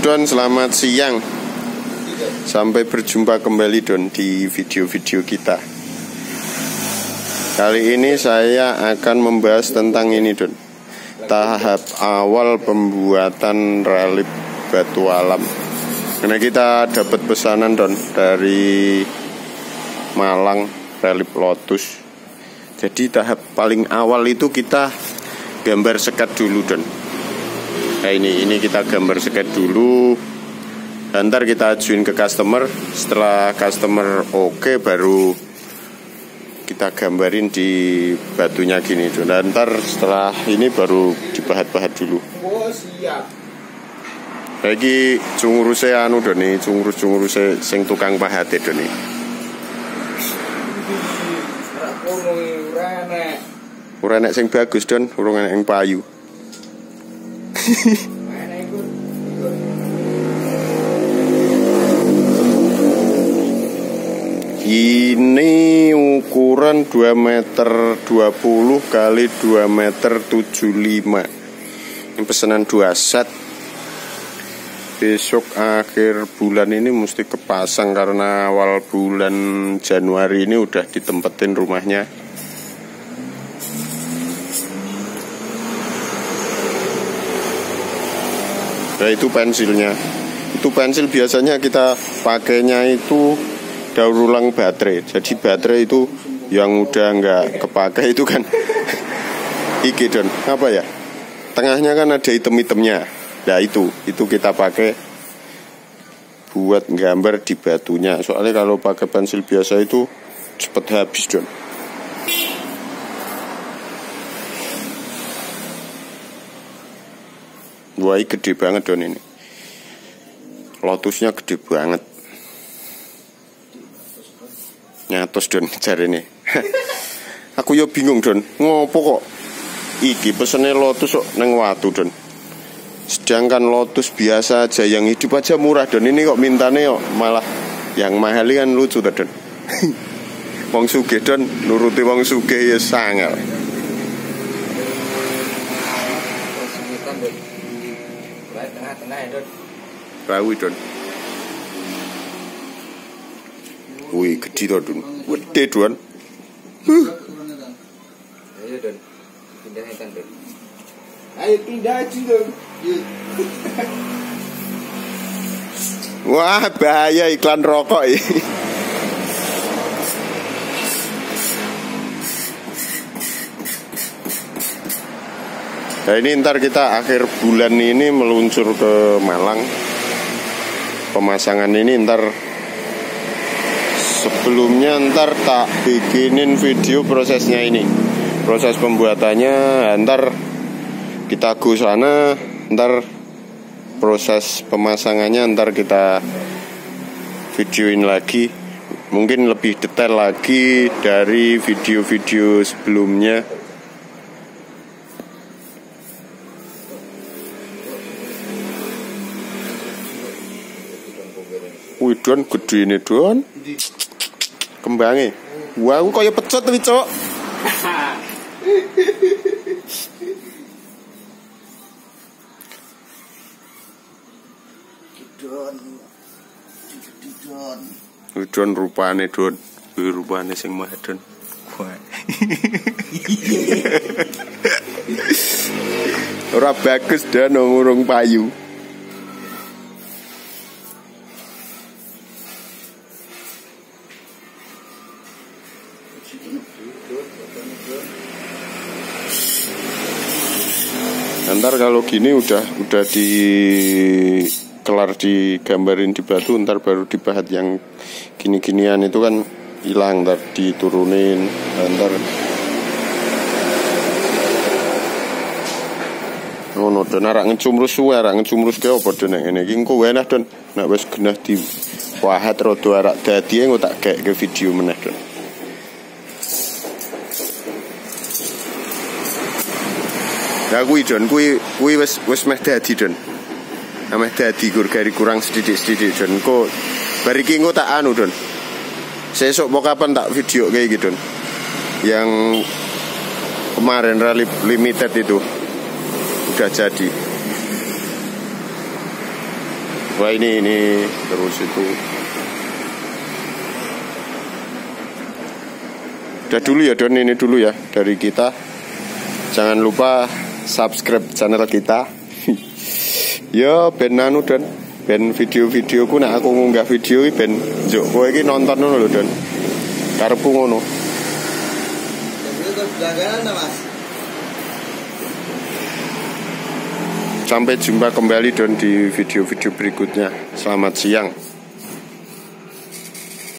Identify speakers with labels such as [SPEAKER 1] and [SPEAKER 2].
[SPEAKER 1] Don, selamat siang. Sampai berjumpa kembali Don di video-video kita. Kali ini saya akan membahas tentang ini Don. Tahap awal pembuatan relip batu alam. Karena kita dapat pesanan Don dari Malang relip Lotus. Jadi tahap paling awal itu kita gambar sekat dulu Don Nah ini, ini kita gambar sket dulu Ntar kita ajuin ke customer Setelah customer oke okay, baru kita gambarin di batunya gini. Dan ntar setelah ini baru dibahat-bahat dulu. Oh siap. Lagi cunguruse anu doni, cungurus cunguruse sing tukang pahat doni. Ora nek sing bagus don, urung enek yang payu. Ini ukuran 2 meter 20 kali 2 meter 75 Ini pesanan 2 set. Besok akhir bulan ini mesti kepasang Karena awal bulan Januari ini udah ditempetin rumahnya Nah itu pensilnya. Itu pensil biasanya kita pakainya itu daur ulang baterai. Jadi baterai itu yang udah nggak kepakai itu kan. Iki don, apa ya? Tengahnya kan ada item-itemnya. Nah itu, itu kita pakai Buat gambar di batunya. Soalnya kalau pakai pensil biasa itu cepet habis don Wah gede banget don ini. Lotusnya gede banget. Nyatos don cari ini. Aku yo bingung don. Ngopo kok? Iki pesennya lotus kok neng watu don. Sedangkan lotus biasa aja yang hidup aja murah don. Ini kok mintane kok malah yang mahal kan lucu don. Wong suge don. Nuruti wong suge ya sangat tengah-tengah ya Don. Rawi Don. Wih gede tuh Don. Gede Don. Huh. Ayo Don. Pindahkan Don. Ayo pindah aja Don. Wah bahaya iklan rokok ini Nah ini ntar kita akhir bulan ini meluncur ke Malang. Pemasangan ini ntar Sebelumnya ntar tak bikinin video prosesnya ini. Proses pembuatannya ntar kita go sana Ntar proses pemasangannya ntar kita videoin lagi. Mungkin lebih detail lagi dari video-video sebelumnya Wih don gede ini don Kembangnya Wah wow, kaya pecot tapi cok Don Don Don rupane don Wih rupane sing mah don Ora bagus dan ngurung payu ntar kalau gini udah udah di kelar digambarin di batu ntar baru dibahat yang gini-ginian. Itu kan hilang ntar diturunin. Ntar. Ngono dan arak ngecumrus suwe arak ngecumrus ke apa dan yang ini kingko wenah dan nak wes genah di wahat rodo arak dadi yang tak kayak ke video meneh dan Ya kuwi Don, kuwi kuwi wis wis meh dadi Don. Meh dadi gur gari kurang sedikit-sedikit Don. Kok bar iki engko tak anu Don. Sesuk mau kapan tak video kayak gitu. Yang kemarin rally limited itu udah jadi. wah ini ini terus itu udah dulu ya Don ini dulu ya dari kita jangan lupa subscribe channel kita. Ya ben anu Don. Ben video-videoku nak aku ngunggah video ben njuk kowe iki nonton ngono lho Don. Karepku ngono. Sampai jumpa kembali Don di video-video berikutnya. Selamat siang.